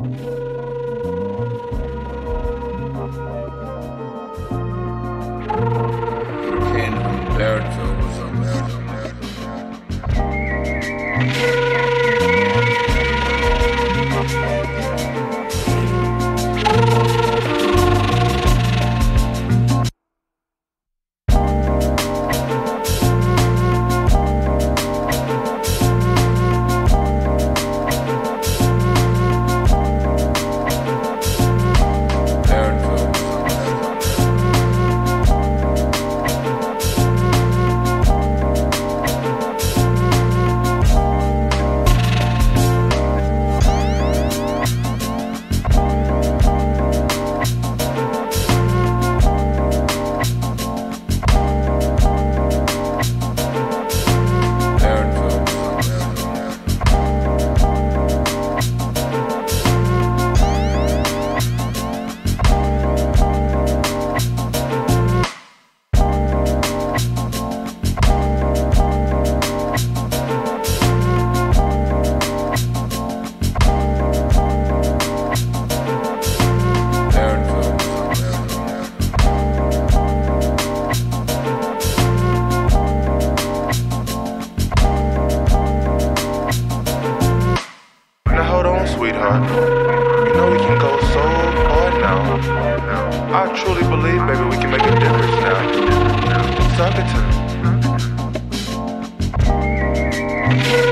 Hurricane Humberto was on sweetheart. You know we can go so far now. I truly believe, baby, we can make a difference now. Suck it to me.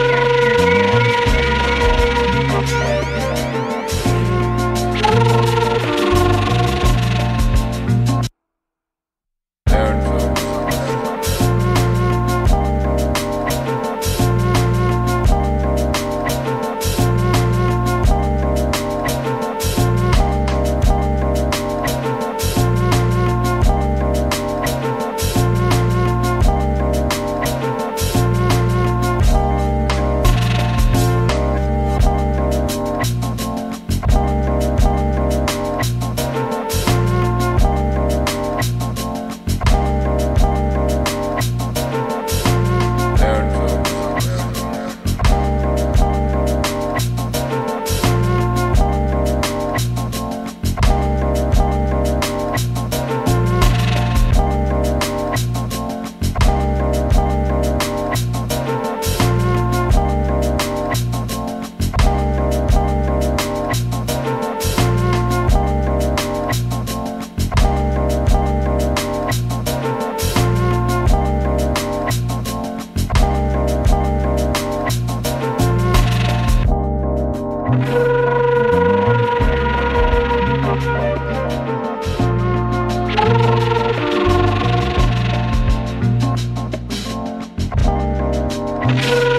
Humberto